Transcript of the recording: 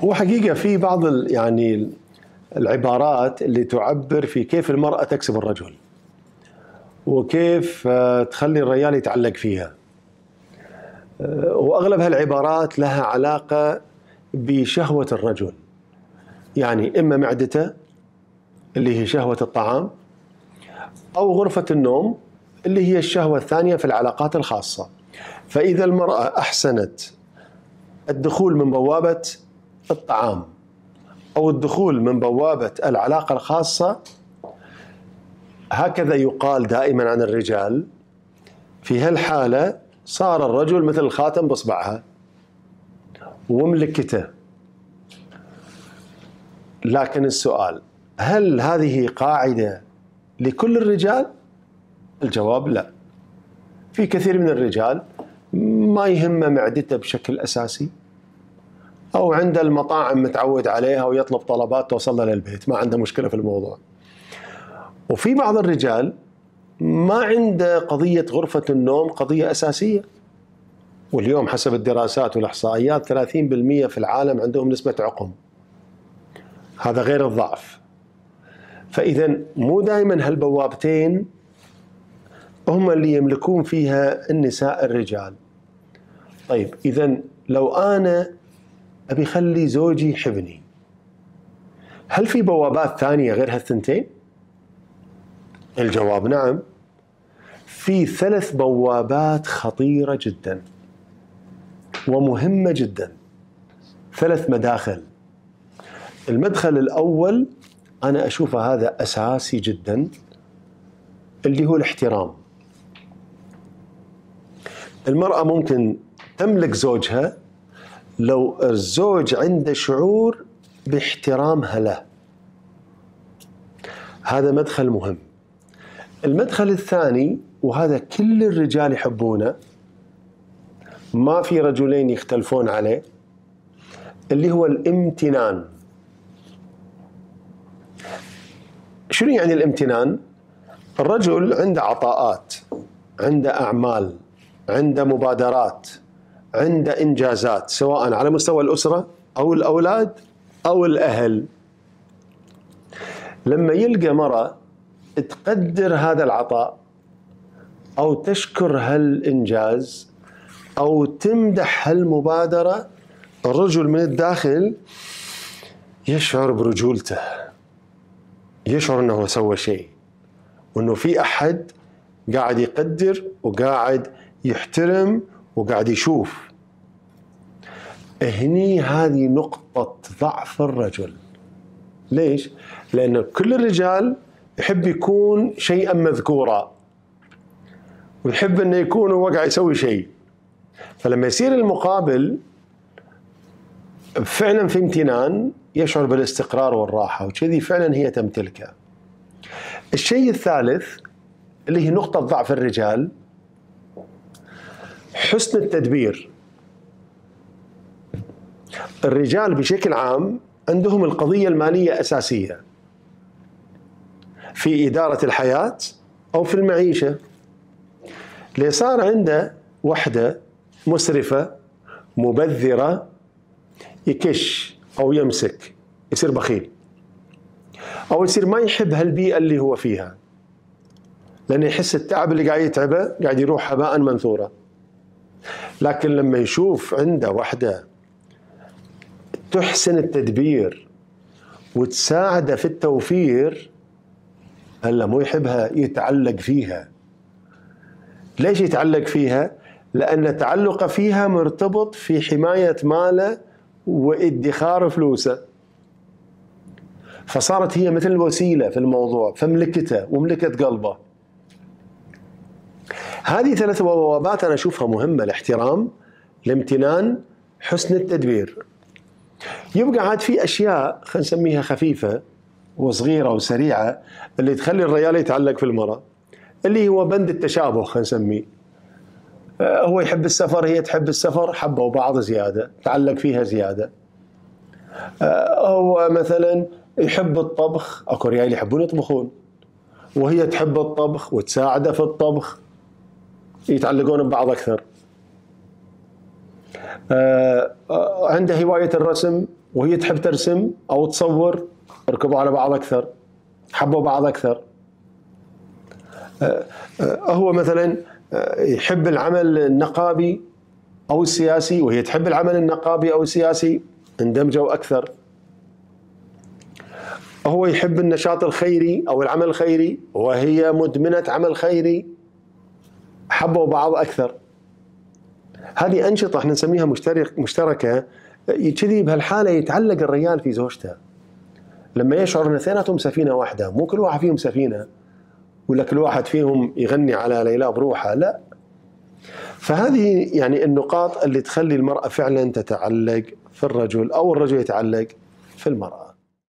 هو حقيقة في بعض يعني العبارات اللي تعبر في كيف المرأة تكسب الرجل وكيف آه، تخلي الرجال يتعلق فيها. آه، وأغلب هالعبارات لها علاقة بشهوة الرجل. يعني إما معدته اللي هي شهوة الطعام أو غرفة النوم اللي هي الشهوة الثانية في العلاقات الخاصة. فإذا المرأة أحسنت الدخول من بوابة الطعام أو الدخول من بوابة العلاقة الخاصة هكذا يقال دائما عن الرجال في هالحالة صار الرجل مثل الخاتم باصبعها وملكته لكن السؤال هل هذه قاعدة لكل الرجال؟ الجواب لا. في كثير من الرجال ما يهمه معدته بشكل أساسي أو عنده المطاعم متعود عليها ويطلب طلبات توصل له للبيت، ما عنده مشكلة في الموضوع. وفي بعض الرجال ما عنده قضية غرفة النوم قضية أساسية. واليوم حسب الدراسات والإحصائيات 30% في العالم عندهم نسبة عقم. هذا غير الضعف. فاذا مو دائما هالبوابتين هم اللي يملكون فيها النساء الرجال. طيب اذا لو أنا أبي اخلي زوجي يحبني هل في بوابات ثانية غير هالثنتين؟ الجواب نعم. في ثلاث بوابات خطيرة جدا ومهمة جدا. ثلاث مداخل. المدخل الأول أنا اشوفه هذا أساسي جدا اللي هو الاحترام. المرأة ممكن تملك زوجها لو الزوج عنده شعور باحترامها له. هذا مدخل مهم. المدخل الثاني وهذا كل الرجال يحبونه ما في رجلين يختلفون عليه اللي هو الامتنان. شنو يعني الامتنان؟ الرجل عنده عطاءات، عنده أعمال، عنده مبادرات، عنده إنجازات سواء على مستوى الأسرة أو الأولاد أو الأهل. لما يلقى مرأة تقدر هذا العطاء أو تشكر هالإنجاز أو تمدح هالمبادرة الرجل من الداخل يشعر برجولته يشعر إنه سوى شيء وإنه في أحد قاعد يقدر وقاعد يحترم وقاعد يشوف. هني هذه نقطة ضعف الرجل. ليش؟ لأن كل الرجال يحب يكون شيئا مذكورا. ويحب أنه يكون هو قاعد يسوي شيء. فلما يصير المقابل فعلا في امتنان يشعر بالاستقرار والراحة وكذي فعلا هي تمتلكه الشيء الثالث اللي هي نقطة ضعف الرجال حسن التدبير. الرجال بشكل عام عندهم القضية المالية أساسية. في إدارة الحياة أو في المعيشة. اللي صار عنده وحدة مسرفة مبذرة يكش أو يمسك يصير بخيل. أو يصير ما يحب هالبيئة اللي هو فيها. لأنه يحس التعب اللي قاعد يتعبه قاعد يروح هباء منثورا لكن لما يشوف عنده وحدة تحسن التدبير وتساعده في التوفير هلا مو يحبها يتعلق فيها. ليش يتعلق فيها؟ لأن تعلقه فيها مرتبط في حماية ماله وادخار فلوسه. فصارت هي مثل الوسيلة في الموضوع فملكته وملكت قلبه. هذه ثلاث بوابات أنا أشوفها مهمة الاحترام الامتنان حسن التدبير. يبقى عاد في أشياء خلينا نسميها خفيفة وصغيرة وسريعة اللي تخلي الرجال يتعلق في المرأة اللي هو بند التشابه خلينا نسميه. آه، هو يحب السفر هي تحب السفر حبوا بعض زيادة تعلق فيها زيادة. آه، هو مثلا يحب الطبخ أكو رجال يحبون يطبخون وهي تحب الطبخ وتساعده في الطبخ. يتعلقون ببعض أكثر. آه، عنده هواية الرسم وهي تحب ترسم أو تصور ركبوا على بعض أكثر حبوا بعض أكثر. هو مثلا يحب العمل النقابي أو السياسي وهي تحب العمل النقابي أو السياسي اندمجوا أكثر. هو يحب النشاط الخيري أو العمل الخيري وهي مدمنة عمل خيري. حبوا بعض أكثر. هذه أنشطة إحنا نسميها مشترك مشتركة. كذي بهالحالة يتعلق الرجال في زوجته. لما يشعر إن اثنيناتهم سفينة واحدة مو كل واحد فيهم سفينة ولا كل واحد فيهم يغني على ليلى بروحه لا. فهذه يعني النقاط اللي تخلي المرأة فعلا تتعلق في الرجل أو الرجل يتعلق في المرأة.